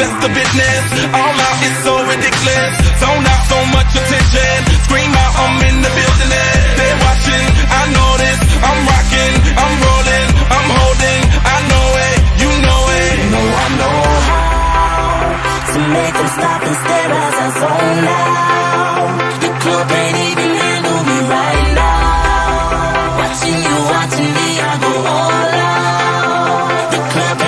that's the business. All out is so ridiculous. Zone out so much attention. Scream out, I'm in the building. They're watching, I know this. I'm rocking, I'm rolling, I'm holding. I know it, you know it. You know I know how to make them stop and stare as I zone out. The club ain't even handle me right now. Watching you, watching me, I go all out. The club